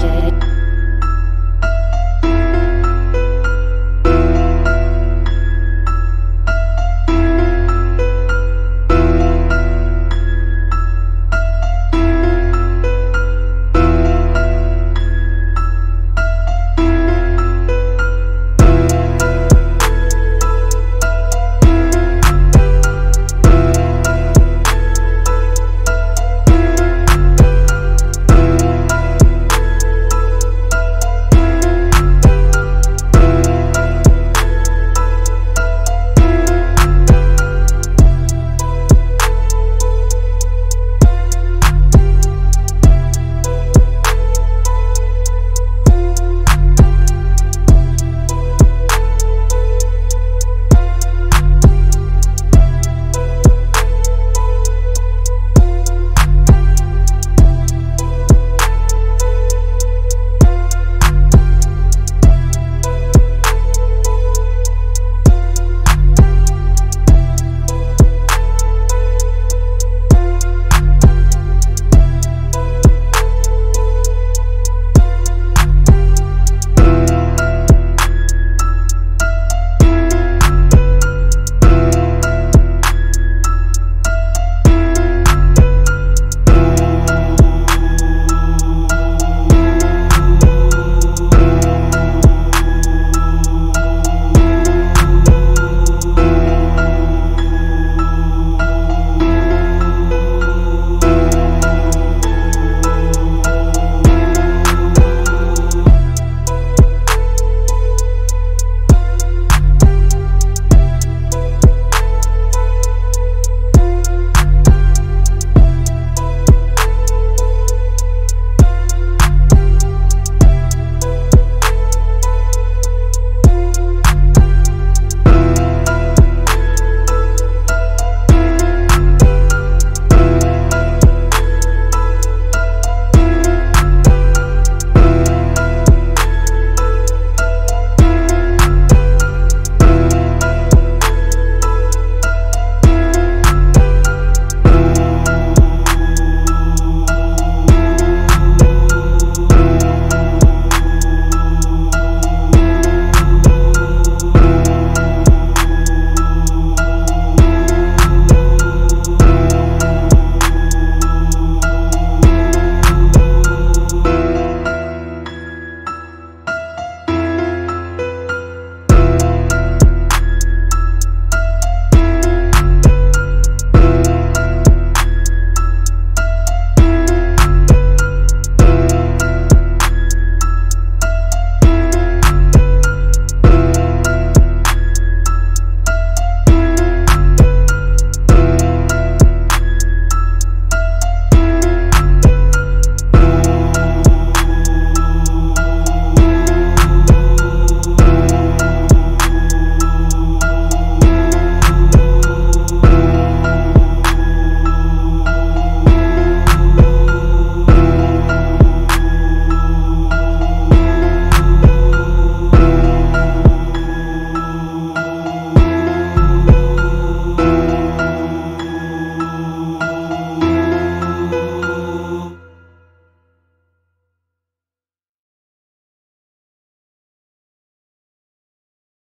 grounded.